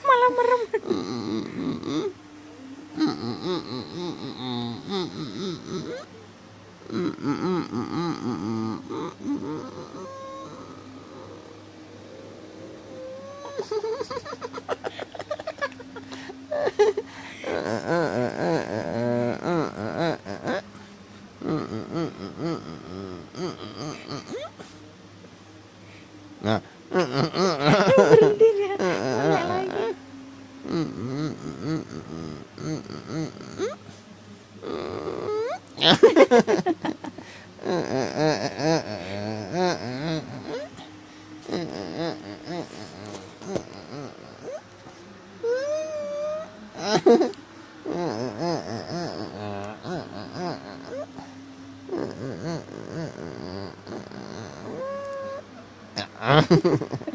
malah merem Nah. Uh-uh.